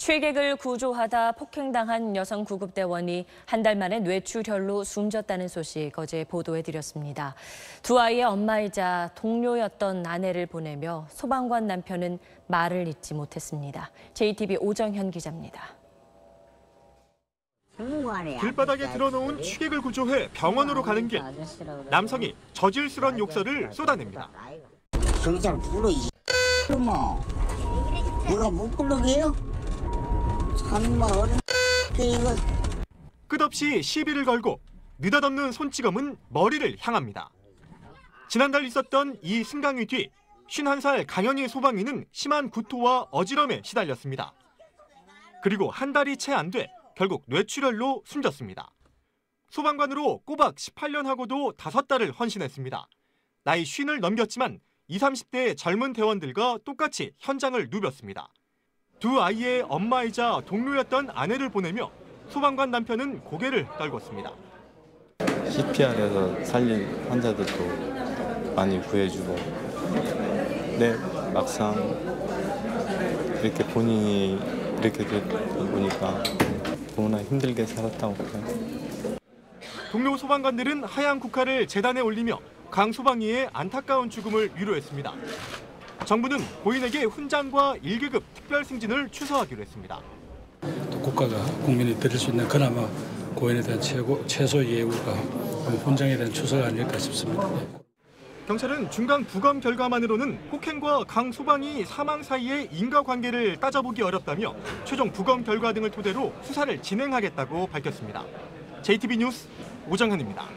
취객을 구조하다 폭행당한 여성 구급대원이 한 달 만에 뇌출혈로 숨졌다는 소식 어제 보도해드렸습니다. 두 아이의 엄마이자 동료였던 아내를 보내며 소방관 남편은 말을 잇지 못했습니다. JTB 오정현 기자입니다. 길바닥에 드러놓은 취객을 구조해 병원으로 가는 길. 남성이 저질스런 욕설을 쏟아냅니다. 경찰 불러 이 뭐 내가 못 부르게요? 끝없이 시비를 걸고 느닷없는 손찌검은 머리를 향합니다. 지난달 있었던 이 승강위 뒤 51살 강현희 소방위는 심한 구토와 어지럼에 시달렸습니다. 그리고 한 달이 채 안 돼 결국 뇌출혈로 숨졌습니다. 소방관으로 꼬박 18년 하고도 다섯 달을 헌신했습니다. 나이 쉰을 넘겼지만 20, 30대의 젊은 대원들과 똑같이 현장을 누볐습니다. 두 아이의 엄마이자 동료였던 아내를 보내며 소방관 남편은 고개를 떨궜습니다. CPR에서 살린 환자들도 많이 구해주고 네 막상 이렇게 본인이 이렇게 되다 보니까 너무나 힘들게 살았다고 봐요. 동료 소방관들은 하얀 국화를 재단에 올리며 강 소방이의 안타까운 죽음을 위로했습니다. 정부는 고인에게 훈장과 1계급 특별 승진을 취소하기로 했습니다. 또 국가가 국민이 드릴 수 있는 그나마 고인에 대한 최고 최소 예우가 훈장에 대한 추서가 아닐까 싶습니다. 경찰은 중간 부검 결과만으로는 폭행과 강 소방이 사망 사이의 인과관계를 따져보기 어렵다며 최종 부검 결과 등을 토대로 수사를 진행하겠다고 밝혔습니다. JTB 뉴스 오정현입니다.